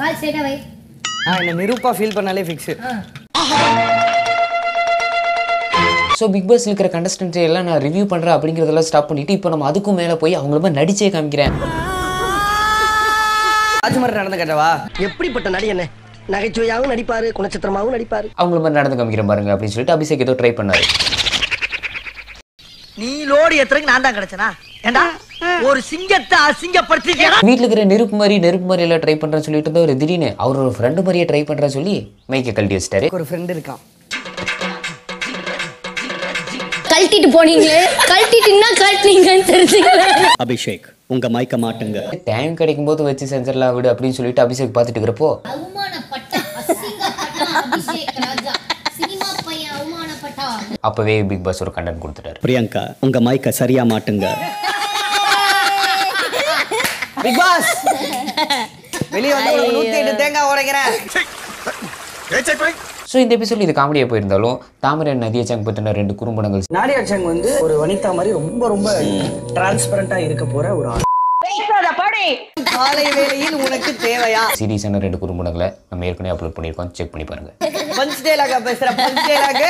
கால் ஸ்ட்ரைட்டா வை. ஆ என்ன நிரூப்பா ஃபீல் பண்ணாலே ஃபிக்ஸு ஸோ பிக் பாஸ் இருக்கிற கண்டஸ்டன்ட் எல்லாம் நான் ரிவ்யூ பண்ணுறேன் அப்படிங்கிறதெல்லாம் ஸ்டாப் பண்ணிட்டு இப்போ நம்ம அதுக்கும் மேலே போய் அவங்கள மாதிரி நடிச்சே காமிக்கிறேன். ராஜ்மர் நடந்த கட்டவா எப்படிப்பட்ட நடிகனே நகைச்சுவையாகவும் நடிப்பாரு குணச்சித்திரமாகவும் நடிப்பாரு. அவங்கள மாதிரி நடந்து காமிக்கிறேன் பாருங்க அப்படின்னு சொல்லிட்டு அபிஷேக் ஏதோ ட்ரை பண்ணாரு. நீ லோடு ஏத்துறதுக்கு நான் தான் கிடைச்சனா? ஏண்டா? ஒரு சிங்கத்தை அசிங்கப்படுத்திக்கிறா வீட்டில் இருக்கிற நெருப்பு மாதிரி நெருப்பு மாதிரி எல்லாம் ட்ரை பண்ணுறேன்னு சொல்லிட்டு இருந்தவர் திடீர்னு அவர் ஒரு ஃப்ரெண்டு மாதிரியே ட்ரை பண்ணுறேன்னு சொல்லி மைக்கை கழட்டி வச்சிட்டாரு. ஒரு ஃப்ரெண்ட் இருக்கான். கழட்டிட்டு போனீங்களே? கழட்டிட்டுன்னா கழட்டினீங்கன்னு தெரிஞ்சுக்கலாம் அபிஷேக் உங்க மயக்க மாட்டுங்க. டைம் கிடைக்கும் போது வச்சு சென்சர்லாம் விடு அப்படின்னு சொல்லிட்டு அபிஷேக் பார்த்துட்டு இருக்கிறப்போ அவமானப்பட்ட அசிங்கப்பட்ட அபிஷேக் ராஜா. சினிமா பையன் அவமானப்பட்டா அப்போவே பிக் பாஸ் ஒரு கண்டென்ட் கொடுத்துட்டாரு. பிரியங்கா உங்க மைக்க சரியா மாட்டுங்க. பிக் பாஸ் வெளியே வந்து நூத்தி எட்டு தேங்காய் உடைக்கிறேன். ஸோ இந்த எபிசோட் இது காமெடியாக போயிருந்தாலும் தாமரை நதியை சங்க் பற்றின ரெண்டு குறும்படங்கள். நாடியா சங் வந்து ஒரு வனிதா மாதிரி ரொம்ப ரொம்ப டிரான்ஸ்பரண்டா இருக்க போற ஒரு ஆள். காலை வேளையில் உனக்கு தேவையா? சீரியஸான ரெண்டு குறும்படங்களை நம்ம ஏற்கனவே அப்லோட் பண்ணியிருக்கோம். செக் பண்ணி பாருங்கள் பஞ்ச் டேலாக பேசுற பஞ்ச் டேலாக